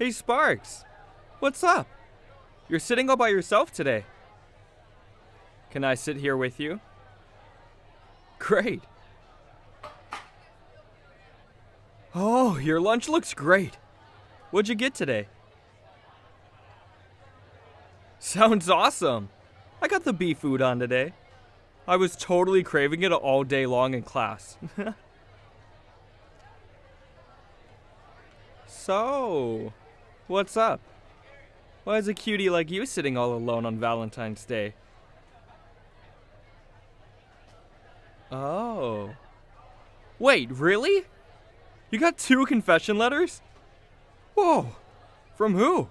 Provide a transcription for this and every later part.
Hey, Sparks. What's up? You're sitting all by yourself today. Can I sit here with you? Great. Oh, your lunch looks great. What'd you get today? Sounds awesome. I got the beef udon today. I was totally craving it all day long in class. so, what's up? Why is a cutie like you sitting all alone on Valentine's Day? Oh. Wait, really? You got two confession letters? Whoa. From who?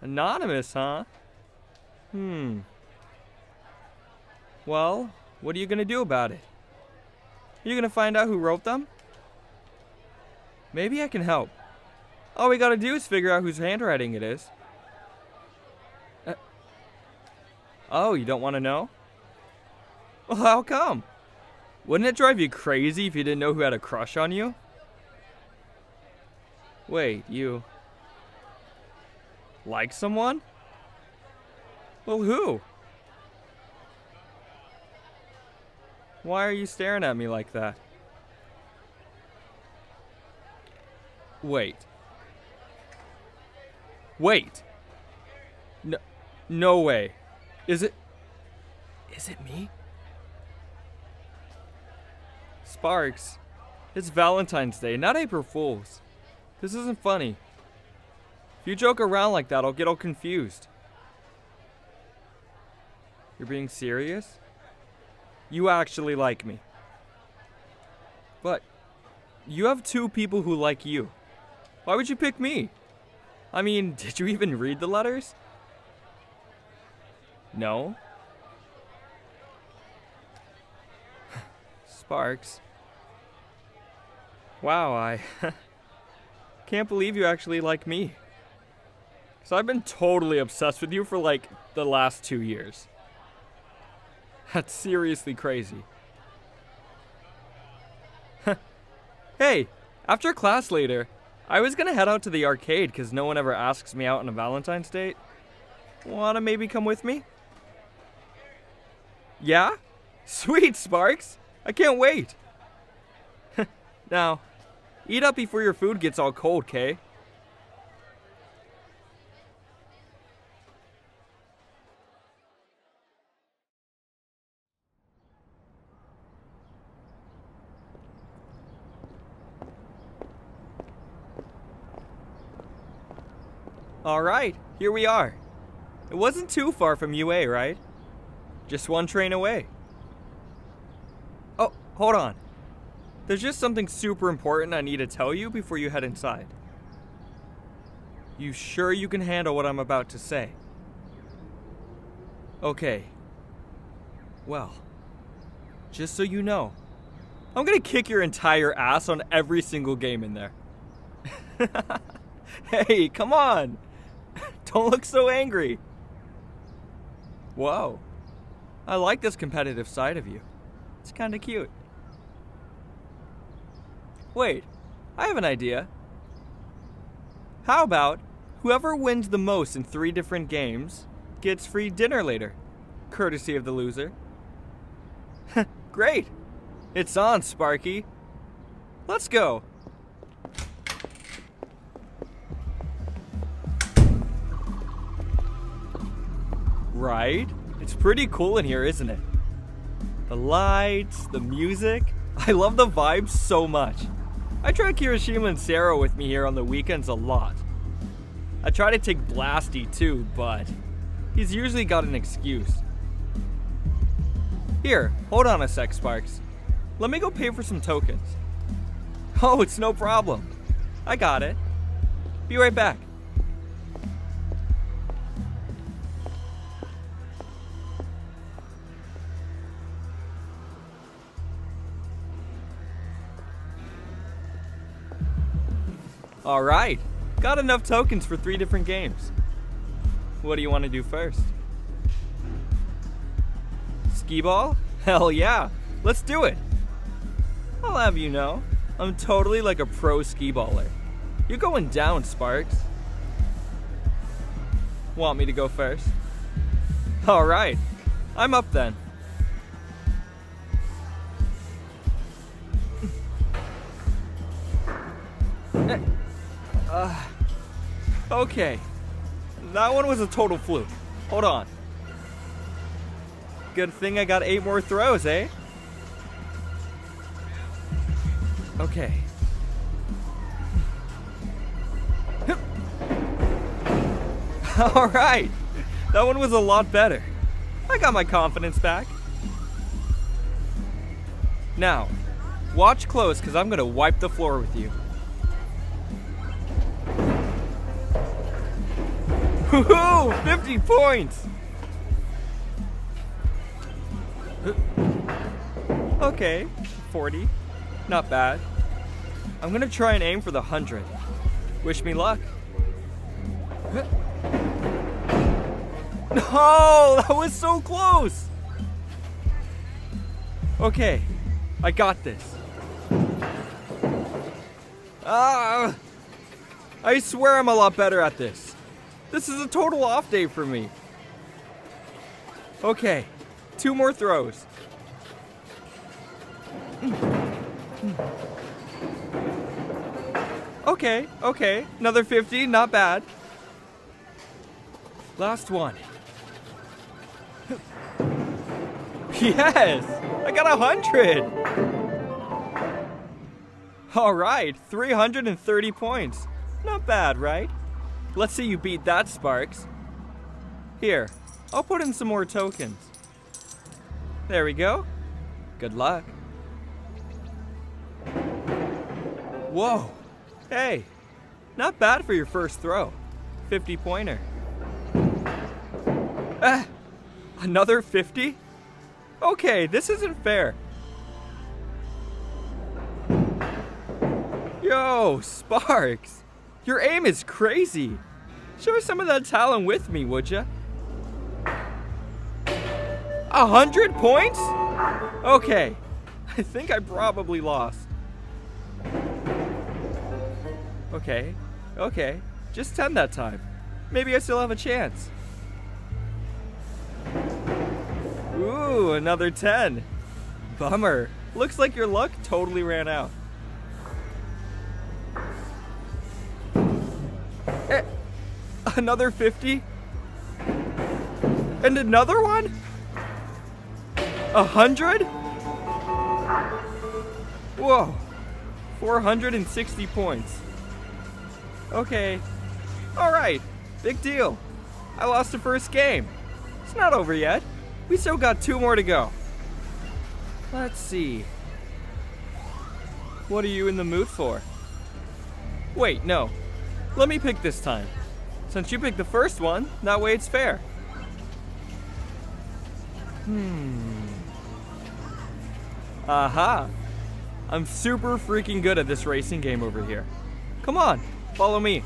Anonymous, huh? Hmm. Well, what are you gonna do about it? Are you gonna find out who wrote them? Maybe I can help. All we gotta do is figure out whose handwriting it is. Uh, oh, you don't wanna know? Well, how come? Wouldn't it drive you crazy if you didn't know who had a crush on you? Wait, you. Like someone? Well, who? Why are you staring at me like that? Wait. Wait. No, no way. Is it. Is it me? Sparks, it's Valentine's Day, not April Fool's. This isn't funny. If you joke around like that, I'll get all confused. You're being serious? You actually like me. But you have two people who like you. Why would you pick me? I mean, did you even read the letters? No? Sparks. Wow, I can't believe you actually like me. Because I've been totally obsessed with you for like the last two years. That's seriously crazy. hey, after class later, I was gonna head out to the arcade because no one ever asks me out on a Valentine's date. Wanna maybe come with me? Yeah? Sweet, Sparks! I can't wait! now, eat up before your food gets all cold, Kay? Alright, here we are. It wasn't too far from UA, right? Just one train away. Oh, hold on. There's just something super important I need to tell you before you head inside. You sure you can handle what I'm about to say? Okay. Well, just so you know, I'm gonna kick your entire ass on every single game in there. hey, come on! Don't look so angry. Whoa. I like this competitive side of you. It's kind of cute. Wait, I have an idea. How about whoever wins the most in three different games gets free dinner later, courtesy of the loser? Great! It's on, Sparky. Let's go. Right? It's pretty cool in here, isn't it? The lights, the music. I love the vibes so much. I drag Kirishima and Sero with me here on the weekends a lot. I try to take Blasty too, but he's usually got an excuse. Here, hold on a sec, Sparks. Let me go pay for some tokens. Oh, it's no problem. I got it. Be right back. Alright, got enough tokens for three different games. What do you want to do first? Skee ball? Hell yeah, let's do it! I'll have you know, I'm totally like a pro skee baller. You're going down, Sparks. Want me to go first? Alright, I'm up then. Uh, okay, that one was a total fluke. Hold on. Good thing I got eight more throws, eh? Okay. Alright! That one was a lot better. I got my confidence back. Now, watch close because I'm going to wipe the floor with you. Woohoo! 50 points! Okay, 40. Not bad. I'm gonna try and aim for the 100. Wish me luck. No, that was so close. Okay, I got this. Ah, I swear I'm a lot better at this. This is a total off day for me. Okay, two more throws. Okay, okay, another 50, not bad. Last one. Yes! I got a hundred! Alright, 330 points. Not bad, right? Let's see you beat that, Sparks. Here, I'll put in some more tokens. There we go. Good luck. Whoa. Hey, not bad for your first throw. 50 pointer. Ah, another 50? Okay, this isn't fair. Yo, Sparks! Your aim is crazy! Show some of that talent with me, would ya? A hundred points? Okay, I think I probably lost. Okay, okay, just 10 that time. Maybe I still have a chance. Ooh, another 10. Bummer. Looks like your luck totally ran out. Another 50? And another one? A hundred? Whoa. 460 points. Okay. Alright. Big deal. I lost the first game. It's not over yet. We still got two more to go. Let's see. What are you in the mood for? Wait, no. Let me pick this time. Since you picked the first one, that way it's fair. Hmm. Aha! I'm super freaking good at this racing game over here. Come on, follow me.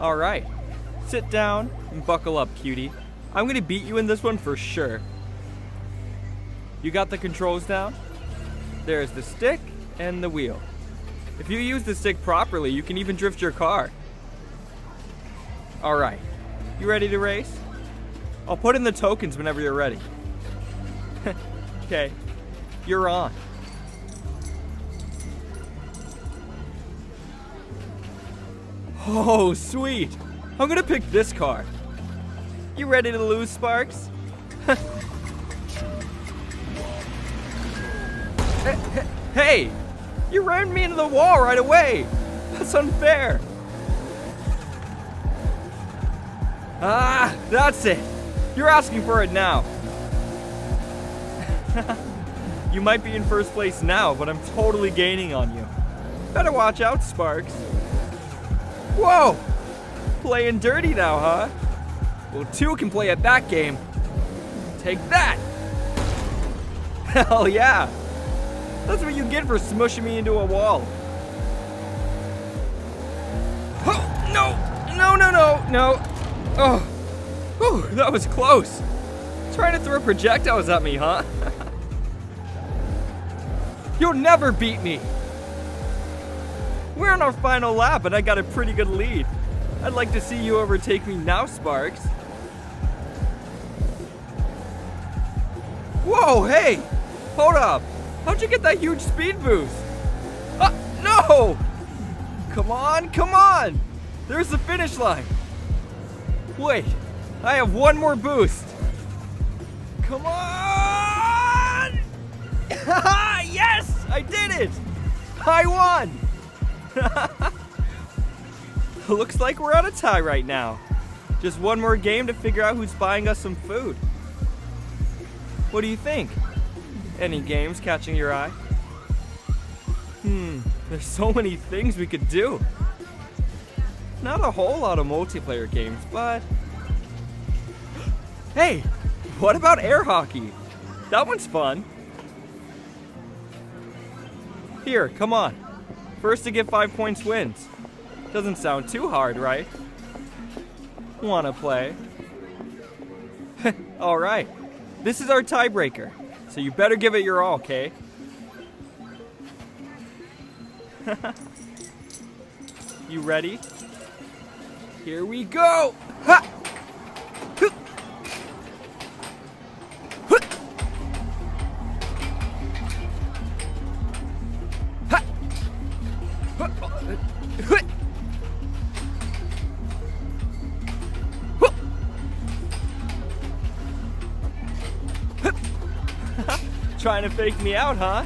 All right, sit down and buckle up, cutie. I'm gonna beat you in this one for sure. You got the controls down? There's the stick and the wheel. If you use the stick properly, you can even drift your car. All right, you ready to race? I'll put in the tokens whenever you're ready. okay, you're on. Oh, sweet. I'm gonna pick this car. You ready to lose, Sparks? Hey, you ran me into the wall right away. That's unfair. Ah, that's it. You're asking for it now. you might be in first place now, but I'm totally gaining on you. Better watch out, Sparks. Whoa! Playing dirty now, huh? Well, two can play at that game. Take that! Hell yeah! That's what you get for smushing me into a wall. Oh, no! No, no, no, no! Oh, Whew, that was close. Trying to throw projectiles at me, huh? You'll never beat me! We're on our final lap and I got a pretty good lead. I'd like to see you overtake me now, Sparks. Whoa, hey! Hold up! How'd you get that huge speed boost? Uh, no! Come on, come on! There's the finish line. Wait, I have one more boost. Come on! yes! I did it! I won! Looks like we're on a tie right now. Just one more game to figure out who's buying us some food. What do you think? Any games catching your eye? Hmm, there's so many things we could do. Not a whole lot of multiplayer games, but... Hey, what about air hockey? That one's fun. Here, come on. First to get five points wins. Doesn't sound too hard, right? Wanna play? Alright, this is our tiebreaker, so you better give it your all, okay? you ready? Here we go! Trying to fake me out, huh?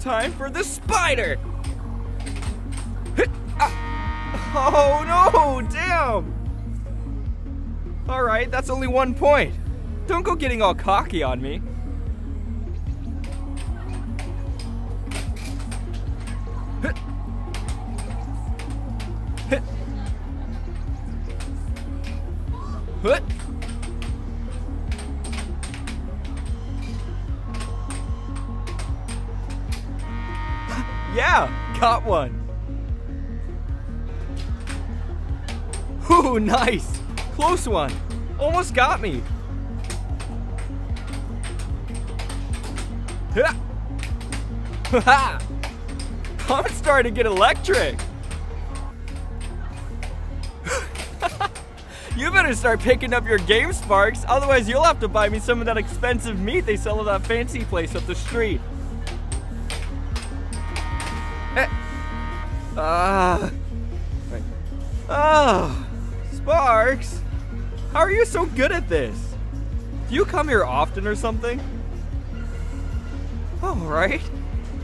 Time for the spider! Ah. Oh no, damn! Alright, that's only one point. Don't go getting all cocky on me. Yeah, got one. Ooh, nice. Close one. Almost got me. I'm starting to get electric. You better start picking up your game sparks, otherwise you'll have to buy me some of that expensive meat they sell at that fancy place up the street. Ah. Right. Oh, Sparks. How are you so good at this? Do you come here often or something? All right.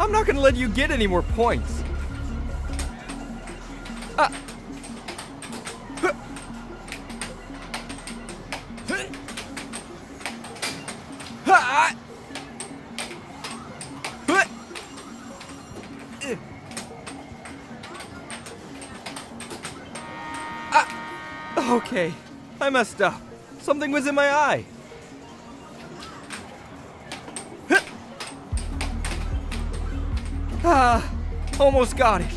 I'm not gonna let you get any more points. Ah. Okay, I messed up. Something was in my eye. ah, almost got it.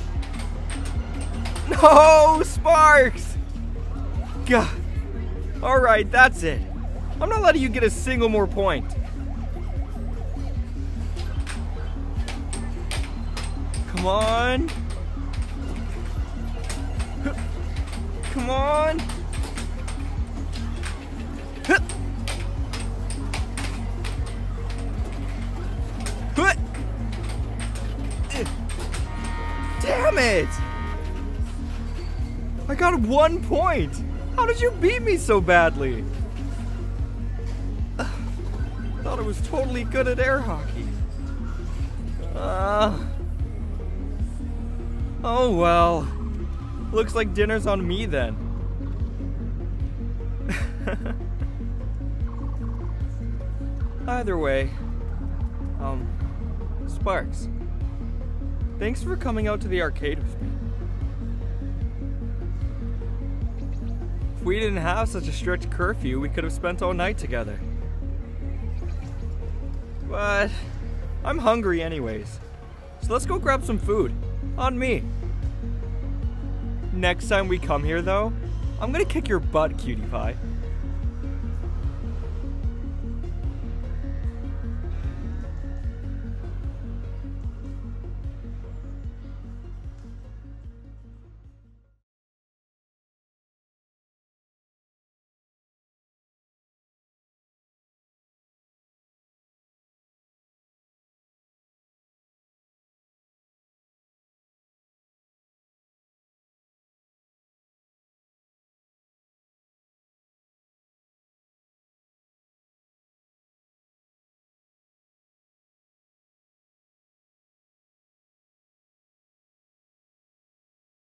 No, Sparks! God. All right, that's it. I'm not letting you get a single more point. Come on. Come on. Damn it! I got one point! How did you beat me so badly? I thought I was totally good at air hockey. Uh, oh well. Looks like dinner's on me then. Either way, um, Sparks, thanks for coming out to the arcade with me. If we didn't have such a strict curfew, we could have spent all night together. But I'm hungry anyways, so let's go grab some food. On me. Next time we come here, though, I'm gonna kick your butt, cutie pie.